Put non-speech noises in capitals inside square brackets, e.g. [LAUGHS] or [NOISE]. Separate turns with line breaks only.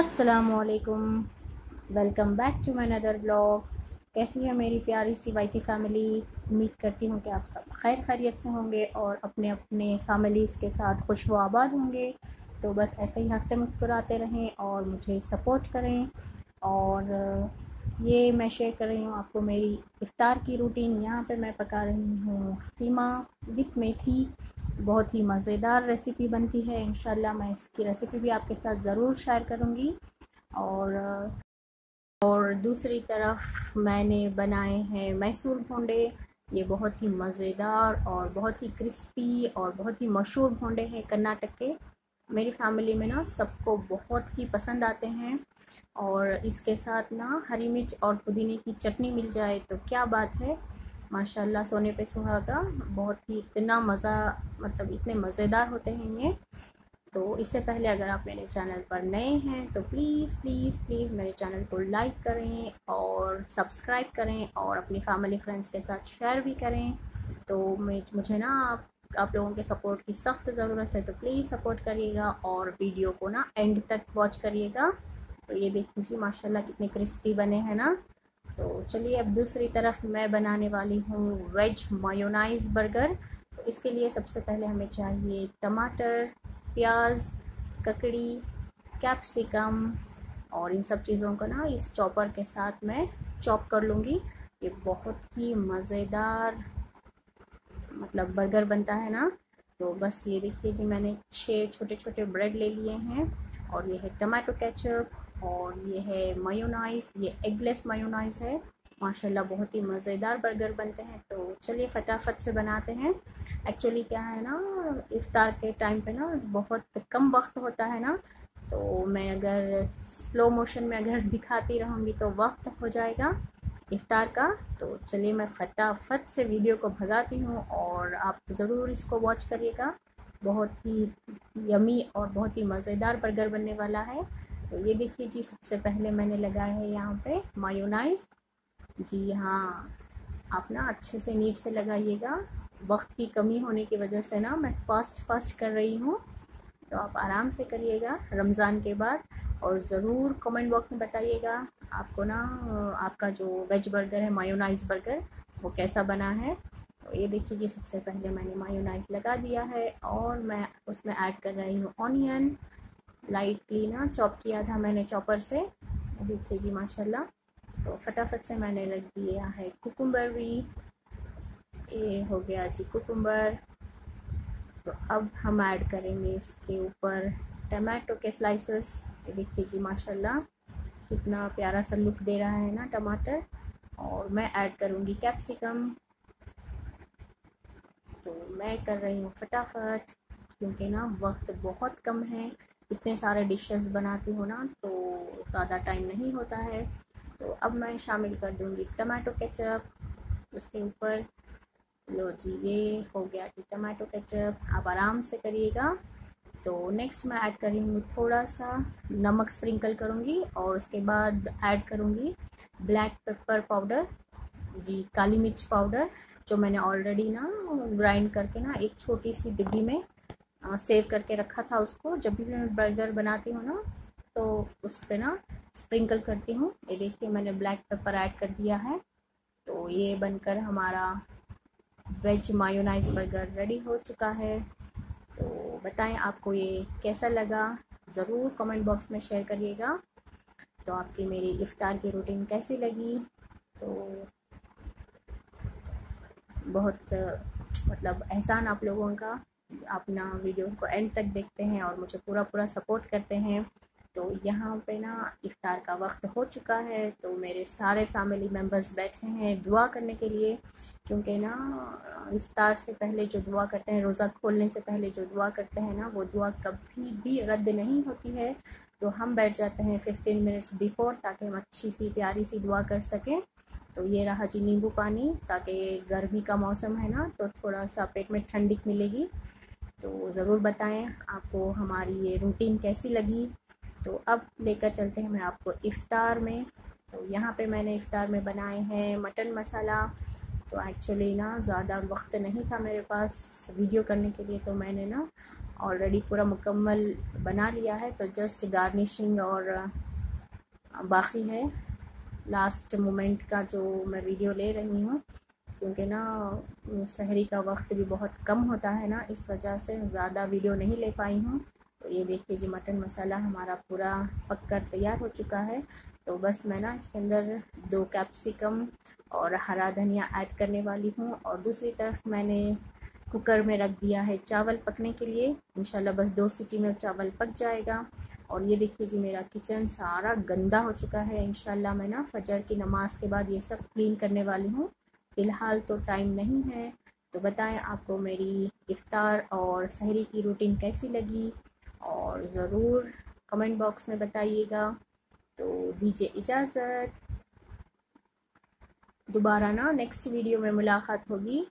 असलकुम welcome back to my another blog कैसी है मेरी प्यारी सी वाइची फैमिली उम्मीद करती हूँ कि आप सब खैर खैरियत से होंगे और अपने अपने फैमिलीज़ के साथ खुश व आबाद होंगे। तो बस ऐसे ही हँसते मुस्कुराते रहें और मुझे सपोर्ट करें। और ये मैं शेयर कर रही हूँ आपको मेरी इफ़ार की रूटीन यहाँ पे मैं पका रही हूँ कीमा विथ मेथी। बहुत ही मज़ेदार रेसिपी बनती है। इन मैं इसकी रेसिपी भी आपके साथ ज़रूर शेयर करूँगी। और और दूसरी तरफ़ मैंने बनाए हैं मैसूर भोंडे। ये बहुत ही मज़ेदार और बहुत ही क्रिस्पी और बहुत ही मशहूर भोंडे हैं कर्नाटक के। मेरी फैमिली में ना सबको बहुत ही पसंद आते हैं। और इसके साथ ना हरी मिर्च और पुदीने की चटनी मिल जाए तो क्या बात है। माशाल्लाह सोने पे सुहागा। बहुत ही इतना मज़ा मतलब इतने मज़ेदार होते हैं ये। तो इससे पहले अगर आप मेरे चैनल पर नए हैं तो प्लीज़ प्लीज़ प्लीज़ मेरे चैनल को लाइक करें और सब्सक्राइब करें और अपनी फैमिली फ्रेंड्स के साथ शेयर भी करें। तो मुझे ना आप आप लोगों के सपोर्ट की सख्त ज़रूरत है तो प्लीज़ सपोर्ट करिएगा और वीडियो को ना एंड तक वॉच करिएगा। तो ये देख लीजिए माशाल्लाह कितने क्रिस्पी बने हैं ना। तो चलिए अब दूसरी तरफ़ मैं बनाने वाली हूँ वेज मायोनाइज बर्गर। तो इसके लिए सबसे पहले हमें चाहिए टमाटर, प्याज, ककड़ी, कैप्सिकम और इन सब चीज़ों को ना इस चॉपर के साथ मैं चॉप कर लूँगी। ये बहुत ही मज़ेदार मतलब बर्गर बनता है ना। तो बस ये देखिए जी, मैंने छः छोटे छोटे ब्रेड ले लिए हैं और ये है टमाटो केचप और ये है मायोनाइज ये एगलेस मायोनाइज है। माशाल्लाह, बहुत ही मज़ेदार बर्गर बनते हैं। तो चलिए फटाफट से बनाते हैं। एक्चुअली क्या है ना, इफ्तार के टाइम पे ना बहुत कम वक्त होता है ना। तो मैं अगर स्लो मोशन में अगर [LAUGHS] दिखाती रहूँगी तो वक्त हो जाएगा इफ्तार का। तो चलिए मैं फटाफट से वीडियो को भगाती हूँ और आप ज़रूर इसको वॉच करिएगा। बहुत ही यमी और बहुत ही मज़ेदार बर्गर बनने वाला है। तो ये देखिए जी, सबसे पहले मैंने लगाया है यहाँ पे मायोनाइज जी हाँ आप ना अच्छे से नीट से लगाइएगा। वक्त की कमी होने की वजह से ना मैं फास्ट फास्ट कर रही हूँ। तो आप आराम से करिएगा रमज़ान के बाद और ज़रूर कमेंट बॉक्स में बताइएगा आपको ना, आपका जो वेज बर्गर है मायोनाइज बर्गर वो कैसा बना है। तो ये देखिए जी, सबसे पहले मैंने मायोनाइज लगा दिया है और मैं उसमें ऐड कर रही हूँ ऑनियन लाइटली ना चॉप किया था मैंने चॉपर से। देखिए जी, माशाल्लाह। तो फटाफट से मैंने रख दिया है कुकुम्बर भी। ये हो गया जी कुकुम्बर तो अब हम ऐड करेंगे इसके ऊपर टमाटो के स्लाइसेस देखिए जी, माशाल्लाह। कितना प्यारा सा लुक दे रहा है ना टमाटर। और मैं ऐड करूँगी कैप्सिकम तो मैं कर रही हूँ फटाफट, क्योंकि ना वक्त बहुत कम है। इतने सारे डिशेस बनाती हूँ ना तो ज़्यादा टाइम नहीं होता है। तो अब मैं शामिल कर दूँगी टमाटो केचप उसके ऊपर, लो जी, ये हो गया जी टमाटो केचप आप आराम से करिएगा। तो नेक्स्ट मैं ऐड करी हूँ थोड़ा सा नमक स्प्रिंकल करूँगी और उसके बाद ऐड करूँगी ब्लैक पेपर पाउडर जी, काली मिर्च पाउडर जो मैंने ऑलरेडी ना ग्राइंड करके ना एक छोटी सी डिब्बी में सेव करके रखा था उसको। जब भी मैं बर्गर बनाती हूँ ना तो उस पर ना स्प्रिंकल करती हूँ। ये देखिए, मैंने ब्लैक पेपर ऐड कर दिया है। तो ये बनकर हमारा वेज मायोनाइज बर्गर रेडी हो चुका है। तो बताएँ आपको ये कैसा लगा? ज़रूर कमेंट बॉक्स में शेयर करिएगा। तो आपकी मेरी इफ़ार की रूटीन कैसी लगी? तो बहुत मतलब एहसान आप लोगों का। अपना वीडियो को एंड तक देखते हैं और मुझे पूरा पूरा सपोर्ट करते हैं। तो यहाँ पे ना इफ्तार का वक्त हो चुका है तो मेरे सारे फैमिली मेंबर्स बैठे हैं दुआ करने के लिए, क्योंकि ना, इफ्तार से पहले जो दुआ करते हैं, रोज़ा खोलने से पहले जो दुआ करते हैं ना, वो दुआ कभी भी रद्द नहीं होती है। तो हम बैठ जाते हैं फिफ्टीन मिनट्स बिफोर ताकि हम अच्छी सी, प्यारी सी दुआ कर सकें। तो ये रहा जी नींबू पानी, ताकि गर्मी का मौसम है ना तो थोड़ा सा पेट में ठंडिक मिलेगी। तो ज़रूर बताएँ आपको हमारी ये रूटीन कैसी लगी। तो अब लेकर चलते हैं मैं आपको इफ़ार में। तो यहाँ पे मैंने इफ़ार में बनाए हैं मटन मसाला। तो एक्चुअली ना, ज़्यादा वक्त नहीं था मेरे पास वीडियो करने के लिए तो मैंने ना ऑलरेडी पूरा मुकम्मल बना लिया है। तो जस्ट गार्निशिंग और बाकी है। लास्ट मोमेंट का जो मैं वीडियो ले रही हूँ। क्योंकि ना शहरी का वक्त भी बहुत कम होता है ना, इस वजह से ज़्यादा वीडियो नहीं ले पाई हूँ। तो ये देखिए जी, मटन मसाला हमारा पूरा पक कर तैयार हो चुका है। तो बस मैं ना इसके अंदर दो कैप्सिकम और हरा धनिया ऐड करने वाली हूँ और दूसरी तरफ़ मैंने कुकर में रख दिया है चावल पकने के लिए। इंशाल्लाह बस दो सीटी में चावल पक जाएगा। और ये देखिए जी, मेरा किचन सारा गंदा हो चुका है। इंशाल्लाह मैं ना फजर की नमाज़ के बाद ये सब क्लीन करने वाली हूँ। फ़िलहाल तो टाइम नहीं है। तो बताएँ आपको मेरी इफ़ार और सहरी की रूटीन कैसी लगी? और ज़रूर कमेंट बॉक्स में बताइएगा। तो दीजिए इजाज़त। दोबारा ना नेक्स्ट वीडियो में मुलाकात होगी।